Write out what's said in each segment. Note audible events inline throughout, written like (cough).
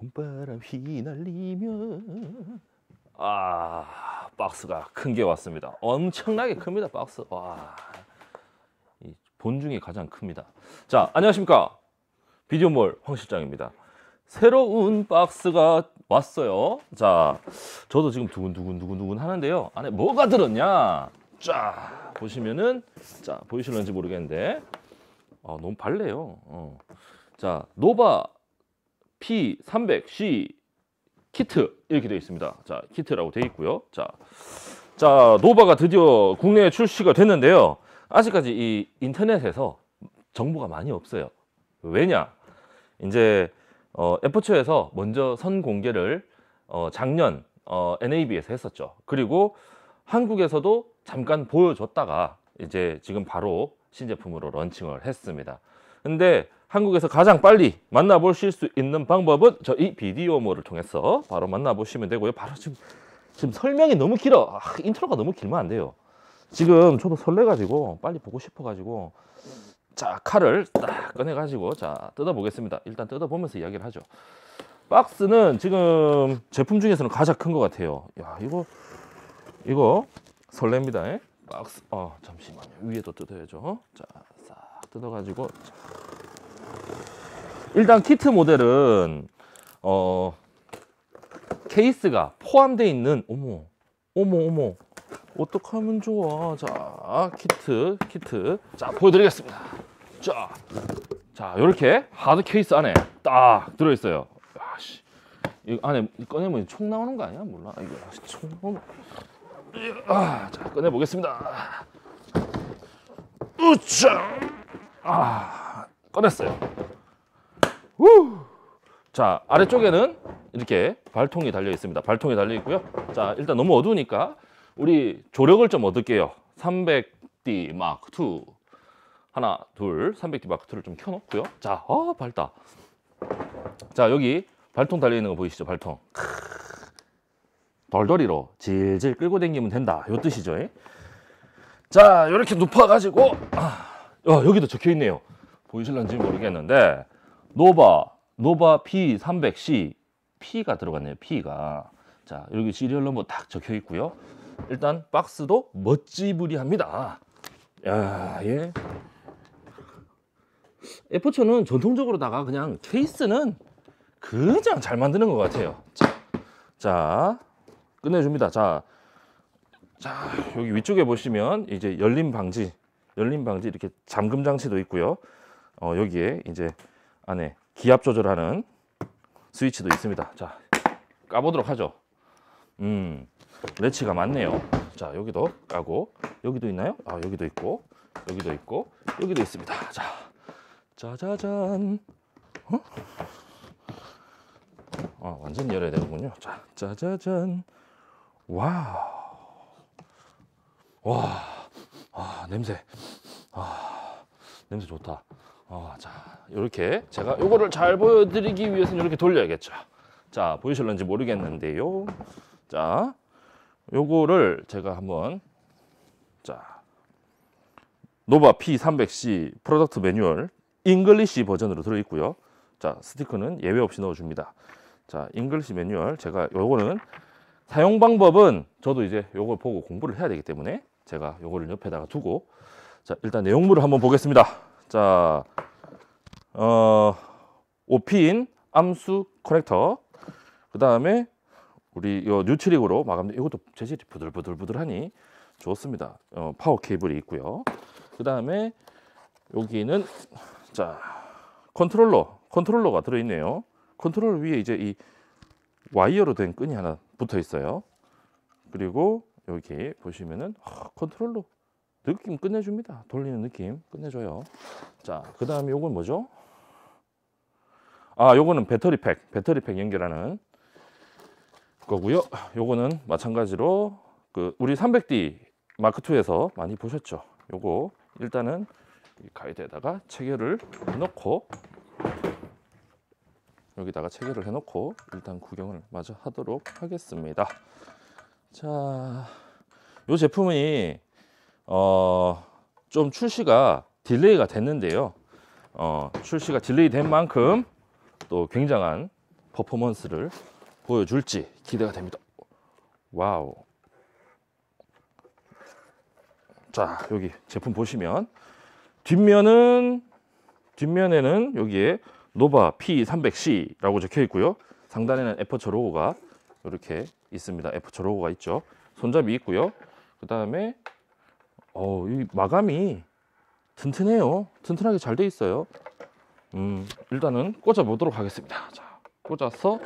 봄바람 휘날리며 아 박스가 큰 게 왔습니다. 엄청나게 큽니다 박스. 와. 이 본중이 가장 큽니다. 자 안녕하십니까 비디오몰 황 실장입니다. 새로운 박스가 왔어요. 자, 저도 지금 두근두근두근두근 하는데요. 안에 뭐가 들었냐? 자, 보시면은, 자, 보이실런지 모르겠는데, 아, 너무 밝네요. 어. 자, Nova P300C 키트 이렇게 되어 있습니다. 자, 키트라고 되어 있고요. 자, 자, Nova가 드디어 국내에 출시가 됐는데요. 아직까지 이 인터넷에서 정보가 많이 없어요. 왜냐? 이제 어, 에포츠에서 먼저 선 공개를 어, 작년 어, NAB에서 했었죠. 그리고 한국에서도 잠깐 보여줬다가 이제 지금 바로 신제품으로 런칭을 했습니다. 근데 한국에서 가장 빨리 만나보실 수 있는 방법은 저이 비디오모를 통해서 바로 만나보시면 되고요. 바로 지금 지금 설명이 너무 길어. 아, 인트로가 너무 길면 안 돼요. 지금 저도 설레가지고 빨리 보고 싶어가지고 자 칼을 딱 꺼내가지고 자 뜯어보겠습니다. 일단 뜯어보면서 이야기를 하죠. 박스는 지금 제품 중에서는 가장 큰 것 같아요. 야 이거 이거 설렙니다. 에? 박스 어 잠시만요 위에도 뜯어야죠. 자 싹 뜯어가지고 자. 일단 키트 모델은 어 케이스가 포함되어 있는 어머 어머 어머. 어떡하면 좋아. 자 키트 키트. 자 보여드리겠습니다. 자, 자 이렇게 hard case 안에 딱 들어있어요. 야씨. 이거 안에 꺼내면 총 나오는 거 아니야? 몰라. 이거 총 아, 자 꺼내 보겠습니다. 우짜 아 꺼냈어요. 후. 자 아래쪽에는 이렇게 발통이 달려 있습니다. 발통이 달려 있고요. 자 일단 너무 어두우니까 우리 조력을 좀 얻을게요. 300D 마크 2 하나 둘 300D 마크 2를 좀 켜놓고요. 자 어, 밝다. 자 여기 발통 달려 있는 거 보이시죠? 발통. 돌돌이로 질질 끌고 다니면 된다. 요 뜻이죠 예? 자 이렇게 눕혀 가지고 아, 어, 여기도 적혀 있네요 보이실런지 모르겠는데 Nova Nova P300C P가 들어갔네요 P가. 자 여기 serial number 딱 적혀 있고요. 일단 박스도 멋지부리합니다. 야, 예. 에포츠는 전통적으로다가 그냥 케이스는 그냥 잘 만드는 것 같아요. 자, 자 끝내줍니다. 자, 자 여기 위쪽에 보시면 이제 열림 방지 열림 방지 이렇게 잠금 장치도 있고요 어, 여기에 이제 안에 기압 조절하는 스위치도 있습니다. 자, 까보도록 하죠. 음, 레치가 많네요. 자, 여기도 까고, 여기도 있나요? 아, 여기도 있고, 여기도 있고, 여기도 있습니다. 자, 짜자잔. 어? 아, 완전히 열어야 되는군요. 자, 짜자잔. wow. 와, 아, 냄새. 아, 냄새 좋다. 어, 자, 이렇게 제가 요거를 잘 보여드리기 위해서는 이렇게 돌려야겠죠. 자, 보이실런지 모르겠는데요. 자, 요거를 제가 한번 자, 노바 P300C 프로덕트 매뉴얼 잉글리시 버전으로 들어있고요. 자, 스티커는 예외 없이 넣어줍니다. 자, English manual 제가 요거는 사용 방법은 저도 이제 요걸 보고 공부를 해야 되기 때문에 제가 요거를 옆에다가 두고 자, 일단 내용물을 한번 보겠습니다. 자, 어, 5핀 암수 커넥터. 그 다음에 우리 요 Neutrik으로 마감. 이것도 재질이 부들부들부들하니 좋습니다. 어, 파워 케이블이 있고요. 그 다음에 여기는 자 컨트롤러, 컨트롤러가 들어있네요. 컨트롤러 위에 이제 이 와이어로 된 끈이 하나 붙어 있어요. 그리고 여기 보시면은 아, 컨트롤러 느낌 끝내줍니다. 돌리는 느낌 끝내줘요. 자, 그 다음에 요건 뭐죠? 아, 요거는 배터리 팩, 배터리 팩 연결하는 거고요. 요거는 마찬가지로 그 우리 300D 마크 2에서 많이 보셨죠? 요거 일단은 이 가이드에다가 체결을 해놓고 여기다가 체결을 해놓고 일단 구경을 마저 하도록 하겠습니다. 자, 요 제품이 어, 좀 출시가 delay가 됐는데요. 어, 출시가 delay 된 만큼 또 굉장한 퍼포먼스를 보여줄지 기대가 됩니다. wow. 자, 여기 제품 보시면 뒷면은 뒷면에는 여기에 Nova P300C라고 적혀 있고요. 상단에는 에퍼처 로고가 이렇게 있습니다. 에퍼처 로고가 있죠. 손잡이 있고요. 그 다음에 어, 이 마감이 튼튼해요. 튼튼하게 잘 돼 있어요. 음, 일단은 꽂아 보도록 하겠습니다. 자, 꽂아서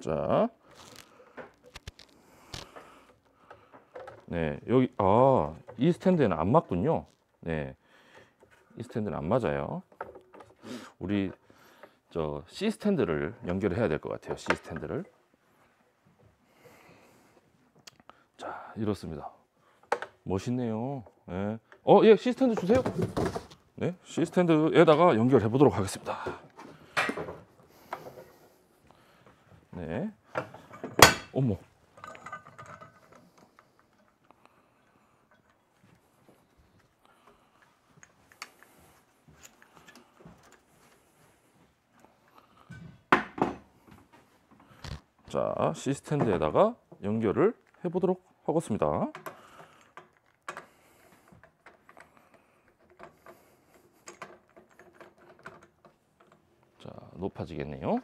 자, 네 여기 아 이 스탠드에는 안 맞군요. 네, 이 스탠드는 안 맞아요. 우리 저 C 스탠드를 연결해야 될 것 같아요. C 스탠드를. 자, 이렇습니다. 멋있네요. 네. 어, 예, C 스탠드 주세요. 네, C 스탠드에다가 연결해 보도록 하겠습니다. 네. 어머. 자, C 스탠드에다가 연결을 해 보도록 하겠습니다. 자, 높아지겠네요.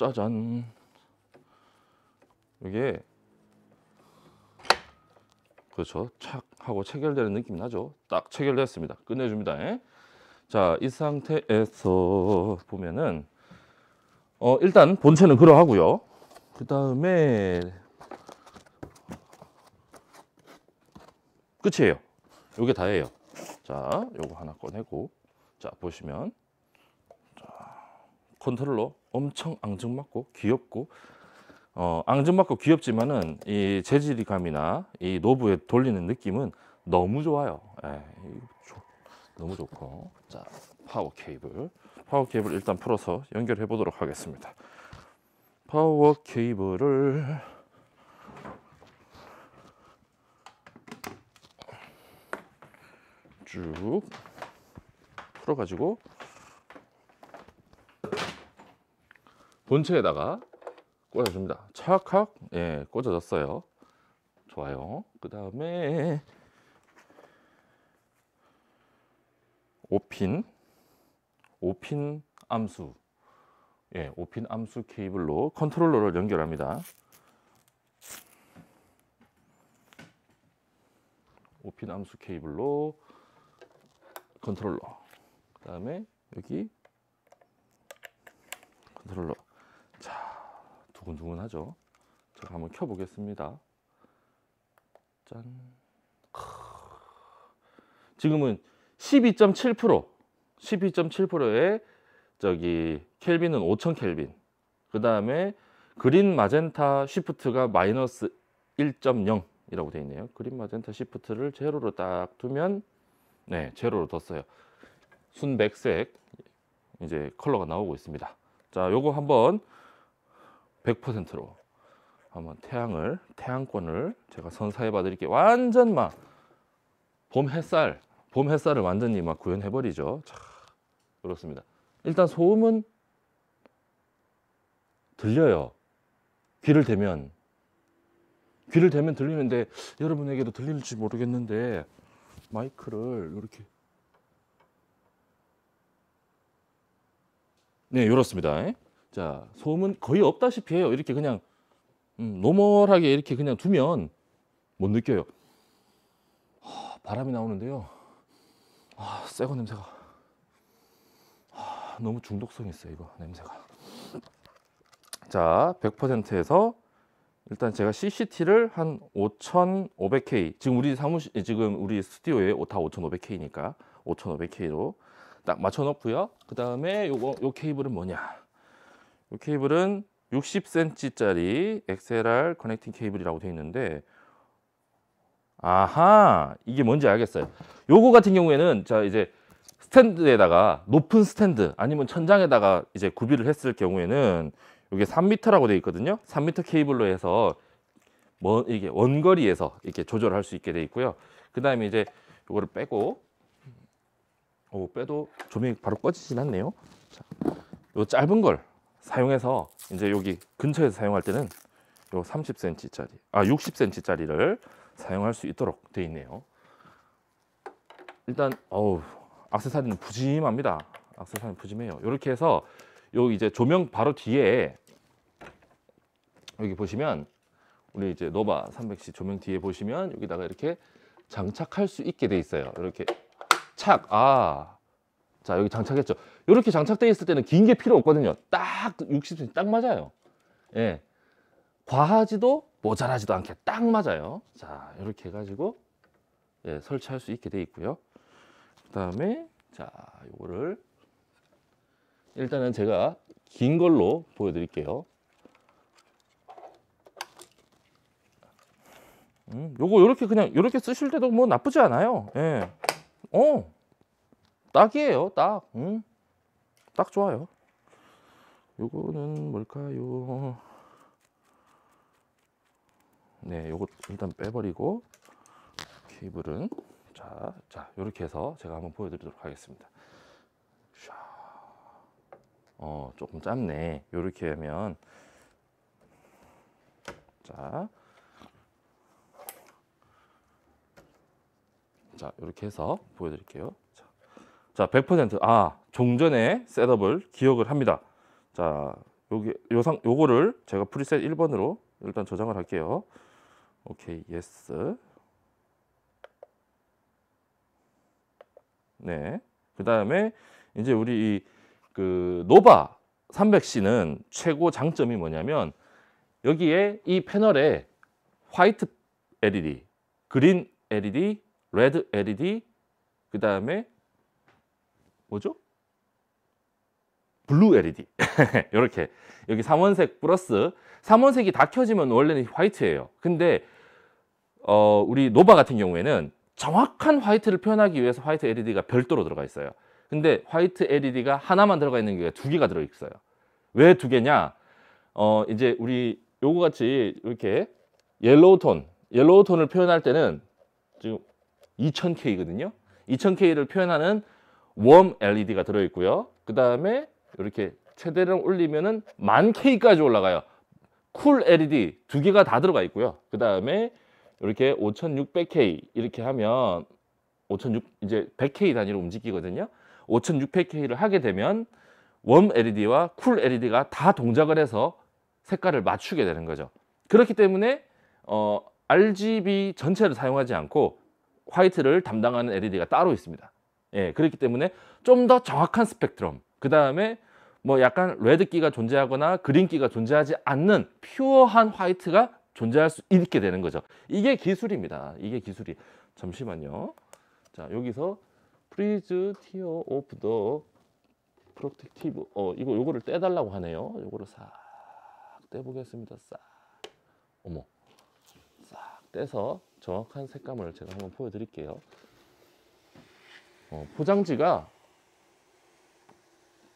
짜잔. 이게 그렇죠. 착 하고 체결되는 느낌 나죠. 딱 체결됐습니다. 끝내줍니다. 예? 자, 이 상태에서 보면은 어, 일단 본체는 그러하고요. 그 다음에 끝이에요. 요게 다예요. 자, 요거 하나 꺼내고 자 보시면 자, 컨트롤러 엄청 앙증맞고 귀엽고 어, 앙증맞고 귀엽지만은 이 재질감이나 이 knob에 돌리는 느낌은 너무 좋아요. 예, 이 좋- 너무 좋고 자 파워 케이블 파워 케이블 일단 풀어서 연결해 보도록 하겠습니다. 파워 케이블을 쭉 풀어가지고 본체에다가 꽂아줍니다. 착착 예 꽂아졌어요. 좋아요. 그 다음에 5핀 5핀 암수. 예 5핀 암수 케이블로 컨트롤러를 연결합니다. 5핀 암수 케이블로 컨트롤러. 그 다음에 여기 컨트롤러. 자 두근두근하죠? 제가 한번 켜보겠습니다. 짠. 크. 지금은 12.7% 12.7%의 저기 켈빈은 5000 켈빈 그 다음에 그린 마젠타 시프트가 마이너스 1.0이라고 되어 있네요 그린 마젠타 시프트를 제로로 딱 두면 네, 제로로 뒀어요. 순백색 이제 컬러가 나오고 있습니다. 자, 요거 한번 100%로 한번 태양을 태양권을 제가 선사해 봐 드릴게요. 완전 막 봄 햇살, 봄 햇살을 완전히 막 구현해 버리죠. 자, 그렇습니다. 일단 소음은 들려요. 귀를 대면. 귀를 대면 들리는데 여러분에게도 들릴지 모르겠는데 마이크를 이렇게. 네 이렇습니다. 자 소음은 거의 없다시피 해요. 이렇게 그냥 음, 노멀하게 이렇게 그냥 두면 못 느껴요. 하, 바람이 나오는데요. 아 새거 냄새가. 아, 너무 중독성 있어요 이거 냄새가 자 100%에서 일단 제가 CCT를 한 5,500K 지금 우리 사무실 지금 우리 스튜디오에 다 5,500K니까 5,500K로 딱 맞춰 놓고요. 그 다음에 요거 요 케이블은 뭐냐? 요 케이블은 60cm짜리 XLR connecting 케이블이라고 되어 있는데 아하 이게 뭔지 알겠어요. 요거 같은 경우에는 자 이제 스탠드에다가 높은 스탠드 아니면 천장에다가 이제 구비를 했을 경우에는 이게 3m라고 되어 있거든요. 3m 케이블로 해서 뭐 이게 원거리에서 이렇게 조절할 수 있게 돼 있고요. 그 다음에 이제 요거를 빼고 오 빼도 조명이 바로 꺼지진 않네요. 자, 요 짧은 걸 사용해서 이제 여기 근처에서 사용할 때는 요 30cm짜리 아 60cm짜리를 사용할 수 있도록 돼 있네요. 일단 어우 악세사리는 푸짐합니다. 악세사리는 푸짐해요. 이렇게 해서 요 이제 조명 바로 뒤에 여기 보시면 우리 이제 노바 300C 조명 뒤에 보시면 여기다가 이렇게 장착할 수 있게 돼 있어요. 이렇게 착 아. 자, 여기 장착했죠. 이렇게 장착돼 있을 때는 긴 게 필요 없거든요. 딱 60cm 딱 맞아요. 예. 과하지도 모자라지도 않게 딱 맞아요. 자, 이렇게 해 가지고 예, 설치할 수 있게 돼 있고요. 그 다음에 자, 요거를 일단은 제가 긴 걸로 보여 드릴게요. 음, 요거 요렇게 그냥 요렇게 쓰실 때도 뭐 나쁘지 않아요. 예. 어. 딱이에요. 딱. 음. 딱 좋아요. 요거는 뭘까요? 네, 요거 일단 빼버리고 케이블은 자, 자, 요렇게 해서 제가 한번 보여드리도록 하겠습니다. 샤. 어, 조금 짧네. 요렇게 하면 자, 자 이렇게 해서 보여드릴게요. 자, 자 100%, 아 종전의 setup을 기억을 합니다. 자 여기 요상 요거를 제가 preset 1번으로 일단 저장을 할게요. 오케이, yes. 네. 그 다음에 이제 우리 이 그 노바 300C는 최고 장점이 뭐냐면 여기에 이 패널에 화이트 LED, 그린 LED, 레드 LED, 그 다음에 뭐죠? 블루 LED (laughs) 이렇게 여기 삼원색 플러스 삼원색이 다 켜지면 원래는 화이트예요. 근데 어, 우리 노바 같은 경우에는 정확한 화이트를 표현하기 위해서 화이트 LED가 별도로 들어가 있어요. 근데 화이트 LED가 하나만 들어가 있는 게 두 개가 들어 있어요. 왜 두 개냐? 어, 이제 우리 요거 같이 이렇게 옐로우 톤, 옐로우 톤을 표현할 때는 지금 2000K거든요. 2000K를 표현하는 warm LED가 들어 있고요. 그 다음에 이렇게 최대를 올리면은 만 K까지 올라가요. cool LED 두 개가 다 들어가 있고요. 그 다음에 이렇게 5600K 이렇게 하면 5600 이제 100K 단위로 움직이거든요. 5600K를 하게 되면 warm LED와 cool LED가 다 동작을 해서 색깔을 맞추게 되는 거죠. 그렇기 때문에 어, RGB 전체를 사용하지 않고 화이트를 담당하는 LED가 따로 있습니다. 예, 그렇기 때문에 좀 더 정확한 스펙트럼, 그 다음에 뭐 약간 레드기가 존재하거나 그린기가 존재하지 않는 pure한 화이트가 존재할 수 있게 되는 거죠. 이게 기술입니다. 이게 기술이. 잠시만요. 자, 여기서 please tear off the protective 어 이거 요거를 떼 달라고 하네요. 요거를 싹 떼 보겠습니다. 싹 어머 싹 떼서 정확한 색감을 제가 한번 보여 드릴게요. 어, 포장지가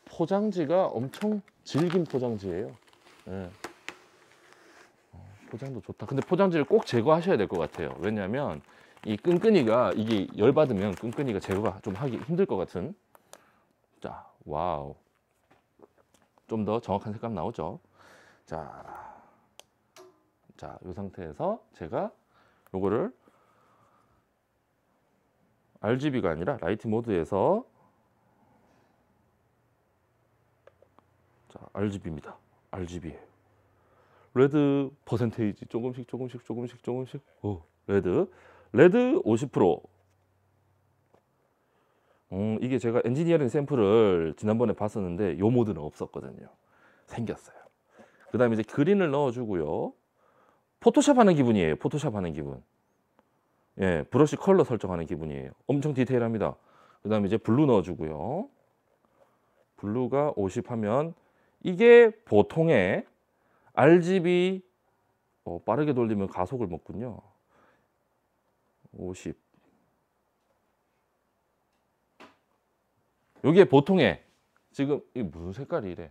포장지가 엄청 질긴 포장지예요. 예. 어, 포장도 좋다. 근데 포장지를 꼭 제거하셔야 될 것 같아요. 왜냐하면 이 끈끈이가 이게 열 받으면 끈끈이가 제거가 좀 하기 힘들 것 같은. 자, 와우. 좀 더 정확한 색감 나오죠. 자, 자, 이 상태에서 제가 요거를 RGB가 아니라 라이트 모드에서 자, RGB입니다. RGB예요. 레드 퍼센테이지 조금씩 조금씩 조금씩 조금씩 오, 레드 레드 50% 음, 이게 제가 엔지니어링 샘플을 지난번에 봤었는데 요 모드는 없었거든요. 생겼어요. 그 다음에 이제 그린을 넣어주고요. 포토샵 하는 기분이에요. 포토샵 하는 기분. 예, 브러쉬 컬러 설정하는 기분이에요. 엄청 디테일합니다. 그 다음에 이제 블루 넣어주고요. 블루가 50 하면 이게 보통의 RGB 어, 빠르게 돌리면 가속을 먹군요. 50 이게 보통의 지금 이 무슨 색깔이 이래?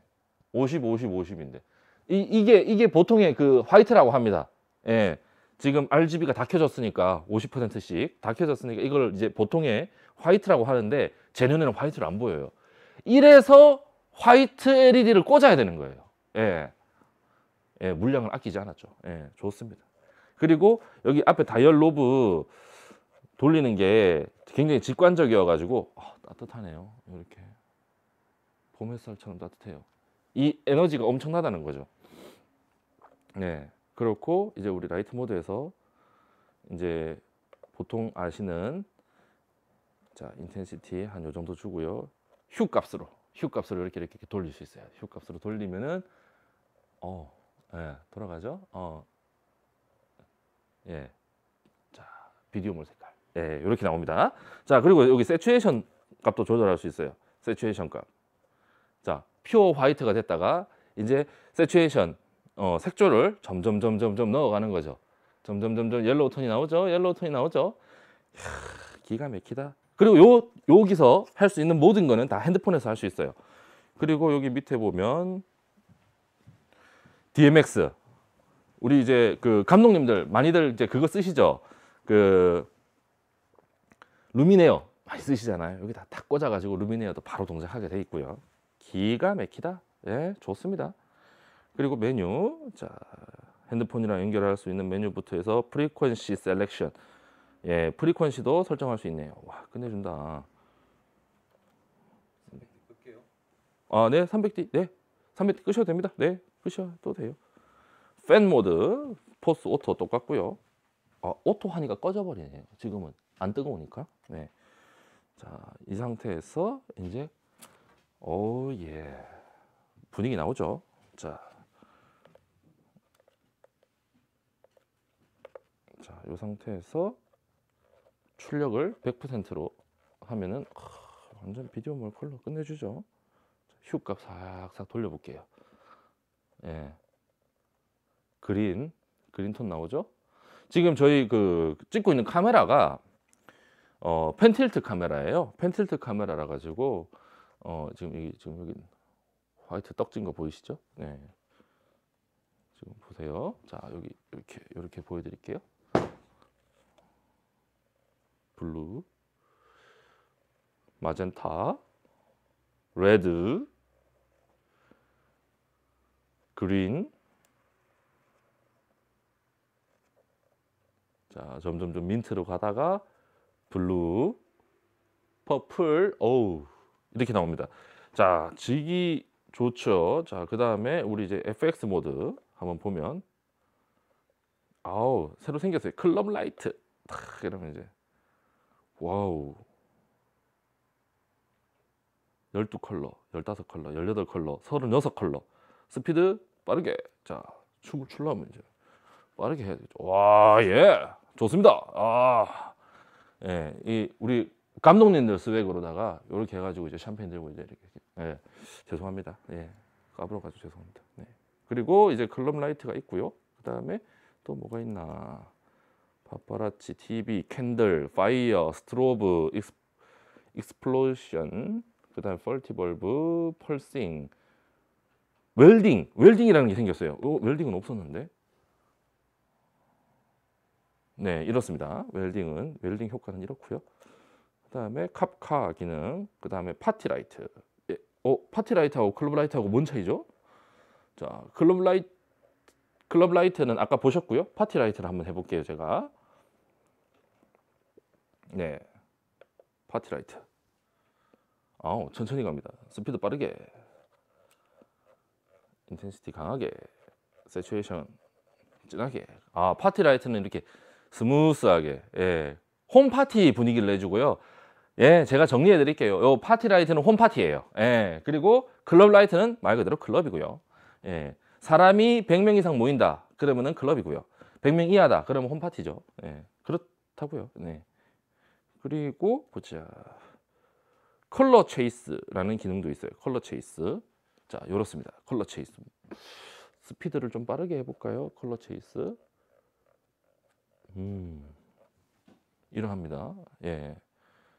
50, 50, 50인데 이, 이게 이게 보통의 그 화이트라고 합니다. 예, 지금 RGB가 다 켜졌으니까 50%씩 다 켜졌으니까 이걸 이제 보통의 화이트라고 하는데 제 눈에는 화이트로 안 보여요. 이래서 화이트 LED를 꽂아야 되는 거예요. 예. 예, 물량을 아끼지 않았죠. 예, 좋습니다. 그리고 여기 앞에 다이얼 로브 돌리는 게 굉장히 직관적이어가지고 아, 따뜻하네요. 이렇게 봄 햇살처럼 따뜻해요. 이 에너지가 엄청나다는 거죠. 네, 그렇고 이제 우리 라이트 모드에서 이제 보통 아시는 자 intensity 한 요 정도 주고요. hue 값으로 hue 값으로 이렇게 이렇게 돌릴 수 있어요. hue 값으로 돌리면은 어, 예, 돌아가죠. 어, 예, 자 비디오몰 색깔, 예, 이렇게 나옵니다. 자 그리고 여기 세츄에이션 값도 조절할 수 있어요. 세츄에이션 값. 자 pure 화이트가 됐다가 이제 세츄에이션 어, 색조를 점점 점점 점 넣어가는 거죠. 점점 점점 옐로우 톤이 나오죠. 옐로우 톤이 나오죠. 이야, 기가 막히다. 그리고 요 여기서 할 수 있는 모든 거는 다 핸드폰에서 할 수 있어요. 그리고 여기 밑에 보면 DMX 우리 이제 그 감독님들 많이들 이제 그거 쓰시죠. 그 Luminair 많이 쓰시잖아요. 여기다 딱 꽂아가지고 Luminair도 바로 동작하게 돼 있고요. 기가 막히다. 예, 좋습니다. 그리고 메뉴, 자 핸드폰이랑 연결할 수 있는 메뉴부터 해서 frequency selection, 예, frequency도 설정할 수 있네요. 와, 끝내준다. 아, 네, 300D, 네, 300D 끄셔도 됩니다. 네, 끄셔도 돼요. 팬 모드, force auto 똑같고요. 아, auto 하니까 꺼져버리네요. 지금은 안 뜨거우니까. 네. 자, 이 상태에서 이제 오 예. 분위기 나오죠. 자. 자, 이 상태에서 출력을 100%로 하면은 아, 완전 비디오 몰 컬러 끝내주죠. 휴값 싹싹 돌려볼게요. 예. 그린, 그린 톤 나오죠? 지금 저희 그 찍고 있는 카메라가 어, 펜틸트 카메라예요. 펜틸트 카메라라 가지고 어, 지금 여기 지금 여기 화이트 떡진 거 보이시죠? 네. 지금 보세요. 자, 여기 이렇게 이렇게 보여 드릴게요. 블루 마젠타 레드 그린. 자 점점 좀 민트로 가다가 블루 퍼플 어우 이렇게 나옵니다. 자 지기 좋죠. 자그 다음에 우리 이제 FX 모드 한번 보면. 아우 새로 생겼어요. 클럽 라이트. 탁 이러면 이제. 와우. 12컬러, 15컬러, 18컬러, 36컬러. 스피드 빠르게. 자, 춤을 추려면 이제 빠르게 해야 되죠. 와, 예. 좋습니다. 아. 예, 이 우리 감독님들 swag으로다가 이렇게 해 가지고 이제 샴페인 들고 이제 이렇게. 예, 죄송합니다. 예, 까불어 가지고 죄송합니다. 네. 그리고 이제 클럽 라이트가 있고요. 그 다음에 또 뭐가 있나. 파파라치, TV, candle, fire, strobe, ex, explosion, 그다음 faulty bulb, pulsing, welding, welding이라는 게 생겼어요. 어, welding은 없었는데. 네, 이렇습니다. welding은 welding 효과는 이렇고요. 그다음에 cop car 기능, 그다음에 파티 라이트. 예, 어, 파티 라이트하고 클럽 라이트하고 뭔 차이죠? 자, 클럽 라이트 클럽 라이트는 아까 보셨고요. 파티 라이트를 한번 해 볼게요, 제가. 네, 파티 라이트. 아우 천천히 갑니다. 스피드 빠르게, intensity 강하게, 세츄에이션 진하게. 아 파티 라이트는 이렇게 smooth하게, 예, 홈 파티 분위기를 내주고요. 예, 제가 정리해 드릴게요. 요 파티 라이트는 홈 파티예요. 예, 그리고 클럽 라이트는 말 그대로 클럽이고요. 예, 사람이 100명 이상 모인다. 그러면은 클럽이고요. 100명 이하다. 그러면 홈 파티죠. 예, 그렇다고요. 네. 그리고 보자. 컬러 chase라는 기능도 있어요. 컬러 chase. 자, 이렇습니다. 컬러 chase. 스피드를 좀 빠르게 해볼까요? 컬러 chase. 음, 이러합니다. 예.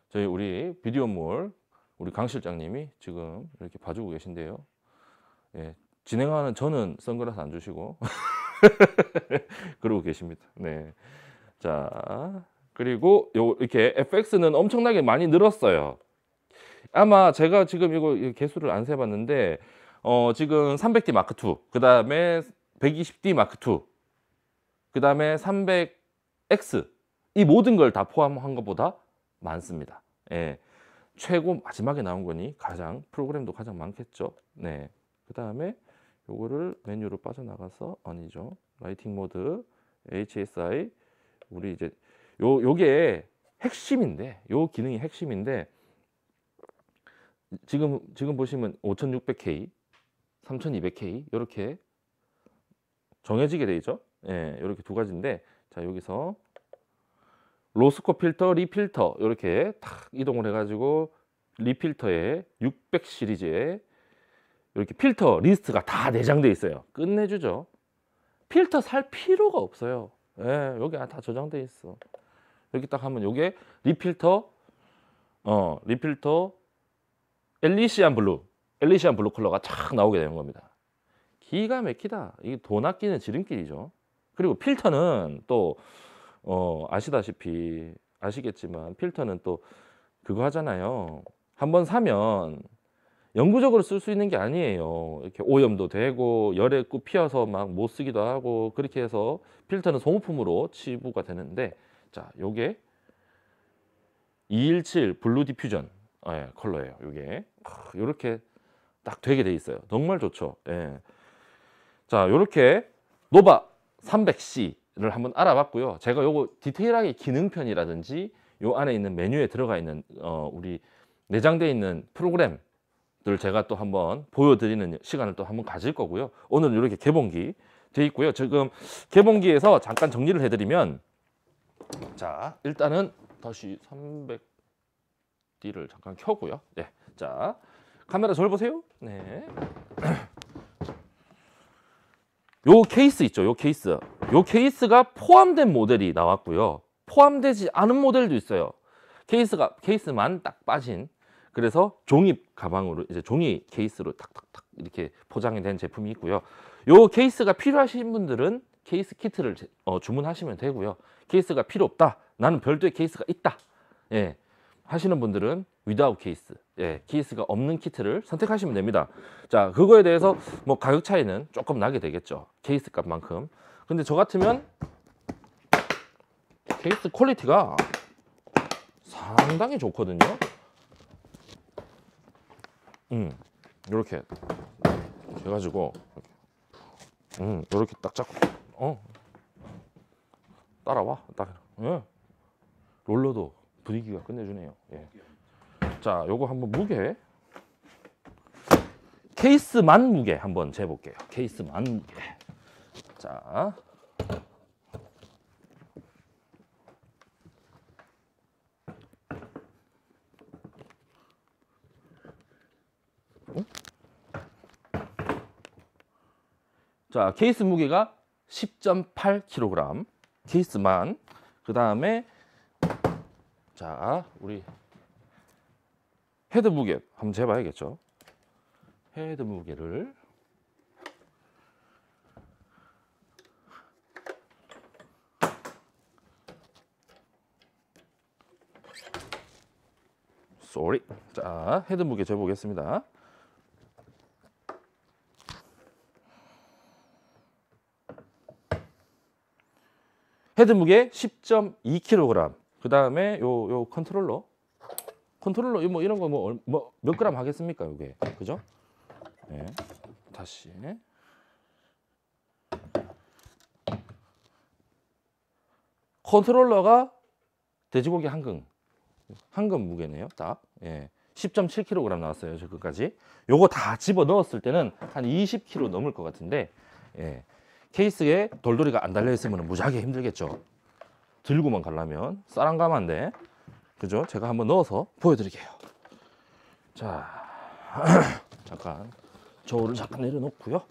저희 우리 비디오몰 우리 강 실장님이 지금 이렇게 봐주고 계신데요. 예. 진행하는 저는 선글라스 안 주시고 (laughs) 그러고 계십니다. 네. 자, 그리고 요 이렇게 FX는 엄청나게 많이 늘었어요. 아마 제가 지금 이거 이 개수를 안 세봤는데 어 지금 300D 마크 2, 그 다음에 120D 마크 2, 그 다음에 300X 이 모든 걸 다 포함한 것보다 많습니다. 예. 최고 마지막에 나온 거니 가장 프로그램도 가장 많겠죠. 네. 그 다음에 요거를 메뉴로 빠져나가서 아니죠. lighting 모드, HSI 우리 이제 요 요게 핵심인데 요 기능이 핵심인데 지금 지금 보시면 5600K, 3200K 이렇게 정해지게 돼 있죠. 예, 이렇게 두 가지인데 자 여기서 Rosco 필터, 리필터 이렇게 탁 이동을 해가지고 리필터에 600 시리즈에 이렇게 필터 리스트가 다 내장돼 있어요. 끝내주죠. 필터 살 필요가 없어요. 예, 여기 다 저장돼 있어. 여기 딱 하면 요게 리필터, 어 리필터 Elysian 블루, Elysian 블루 컬러가 착 나오게 되는 겁니다. 기가 막히다. 이게 돈 아끼는 지름길이죠. 그리고 필터는 또 어, 아시다시피 아시겠지만 필터는 또 그거 하잖아요. 한번 사면 영구적으로 쓸 수 있는 게 아니에요. 이렇게 오염도 되고 열에 꾸 피어서 막 못 쓰기도 하고 그렇게 해서 필터는 소모품으로 치부가 되는데 자, 요게 217 블루 diffusion 예, 컬러예요. 요게 이렇게 딱 되게 돼 있어요. 정말 좋죠. 예. 자, 요렇게 노바 300C를 한번 알아봤고요. 제가 요거 디테일하게 기능편이라든지 요 안에 있는 메뉴에 들어가 있는 어, 우리 내장되어 있는 프로그램들 제가 또 한번 보여드리는 시간을 또 한번 가질 거고요. 오늘은 이렇게 개봉기 돼 있고요. 지금 개봉기에서 잠깐 정리를 해드리면 자 일단은 다시 300D를 잠깐 켜고요. 네, 자 카메라 절 보세요. 네. (clears throat) 요 케이스 있죠. 요 케이스. 요 케이스가 포함된 모델이 나왔고요. 포함되지 않은 모델도 있어요. 케이스가 케이스만 딱 빠진 그래서 종이 가방으로 이제 종이 케이스로 탁탁탁 이렇게 포장이 된 제품이 있고요. 요 케이스가 필요하신 분들은 케이스 키트를 제- 어, 주문하시면 되고요. 케이스가 필요 없다. 나는 별도의 케이스가 있다. 예. 하시는 분들은 without 케이스, 예, 케이스가 없는 키트를 선택하시면 됩니다. 자, 그거에 대해서 뭐 가격 차이는 조금 나게 되겠죠. 케이스 값만큼. 근데 저 같으면 케이스 퀄리티가 상당히 좋거든요. 음, 이렇게 해가지고 음, 이렇게 딱 잡고 어 따라와 딱 예. 롤러도 분위기가 끝내주네요. 예. 자, 요거 한번 무게 케이스만 무게 한번 재볼게요. 케이스만 무게. 자, 자, 케이스 무게가 10.8kg. 케이스만. 그 다음에 자, 우리 헤드 무게 한번 재봐야겠죠. 헤드 무게를 sorry. 자, 헤드 무게 재보겠습니다. 헤드 무게 10.2kg. 그 다음에 요, 요 컨트롤러. 컨트롤러, 이뭐 이런 거 뭐, 뭐, 몇 그램 하겠습니까, 요게. 그죠? 네. 다시. 컨트롤러가 돼지고기 한근. 한근 무게네요, 딱. 예. 10.7kg 나왔어요, 저 끝까지. 요거 다 집어 넣었을 때는 한 20kg 넘을 것 같은데, 예. 케이스에 돌돌이가 안 달려 있으면 무지하게 힘들겠죠. 들고만 가려면 쌀안감한데 그죠? 제가 한번 넣어서 보여드릴게요. 자, (clears throat) 잠깐 저울을 잠깐 내려놓고요.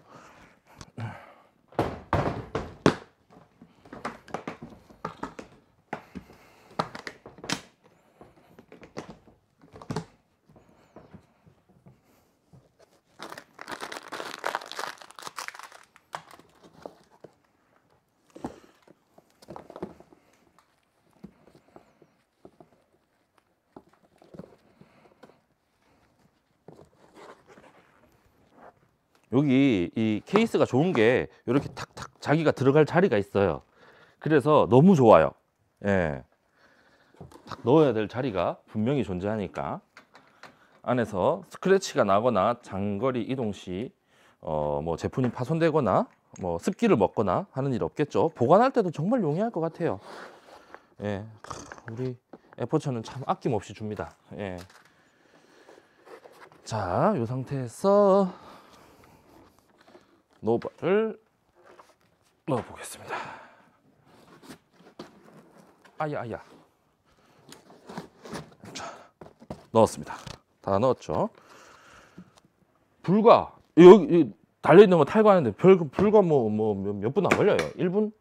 여기 이 케이스가 좋은 게 이렇게 탁탁 자기가 들어갈 자리가 있어요. 그래서 너무 좋아요. 예. 딱 넣어야 될 자리가 분명히 존재하니까 안에서 스크래치가 나거나 장거리 이동 시 어, 뭐 제품이 파손되거나 뭐 습기를 먹거나 하는 일 없겠죠. 보관할 때도 정말 용이할 것 같아요. 예. 우리 에포천은 참 아낌없이 줍니다. 예. 자, 이 상태에서 노바를 넣어 보겠습니다. 아야 아야. 자, 넣었습니다. 다 넣었죠. 불과 여기 달려 있는 거 탈거하는데 별 불과 뭐 뭐 몇 분 안 걸려요. 1분?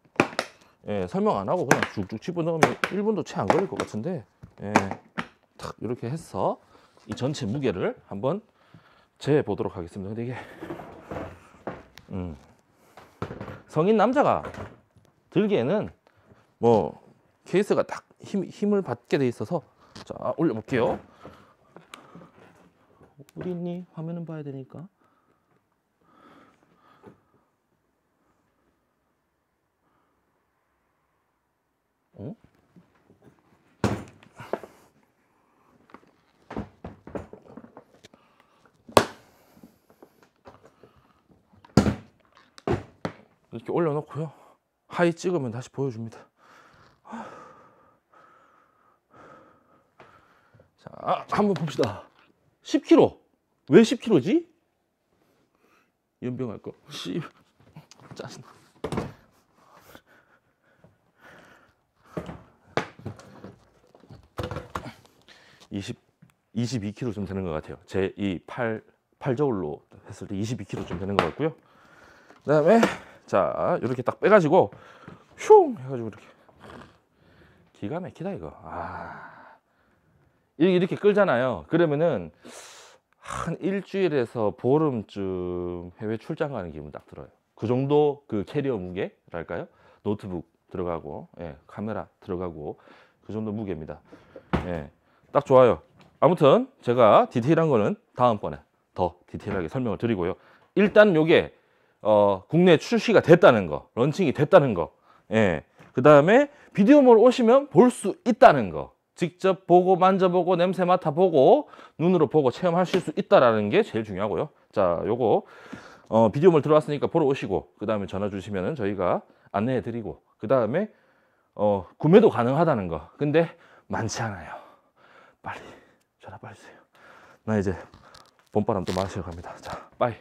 예, 설명 안 하고 그냥 쭉쭉 집어넣으면 1분도 채 안 걸릴 것 같은데. 예. 탁 이렇게 해서 이 전체 무게를 한번 재해 보도록 하겠습니다. 근데 이게 음, 성인 남자가 들기에는 뭐 케이스가 딱 힘, 힘을 받게 돼 있어서 자 올려볼게요. 우리 있니? 화면은 봐야 되니까. 어? 이렇게 올려놓고요. 하이 찍으면 다시 보여줍니다. 자, 한번 봅시다. 10kg. 왜 10kg지? 연병할 거. 씨, 짜증나. 이십 22kg 좀 되는 것 같아요. 제 이 팔 팔저울로 했을 때 22kg 좀 되는 것 같고요. 그다음에 자 이렇게 딱 빼가지고 슝 해가지고 이렇게 기가 막히다 이거. 아 이렇게, 끌잖아요. 그러면은 한 일주일에서 보름쯤 해외 출장 가는 기분 딱 들어요. 그 정도 그 캐리어 무게랄까요? 노트북 들어가고 예, 카메라 들어가고 그 정도 무게입니다. 예, 딱 좋아요. 아무튼 제가 디테일한 거는 다음번에 더 디테일하게 설명을 드리고요. 일단 요게 어, 국내 출시가 됐다는 거, 런칭이 됐다는 거, 예. 그 다음에 비디오몰 오시면 볼 수 있다는 거, 직접 보고 만져보고 냄새 맡아보고 눈으로 보고 체험하실 수 있다라는 게 제일 중요하고요. 자, 요거 어, 비디오몰 들어왔으니까 보러 오시고 그 다음에 전화 주시면은 저희가 안내해드리고 그 다음에 어, 구매도 가능하다는 거. 근데 많지 않아요. 빨리 전화 빨리 주세요. 나 이제 봄바람 또 마시러 갑니다. 자, 빠이.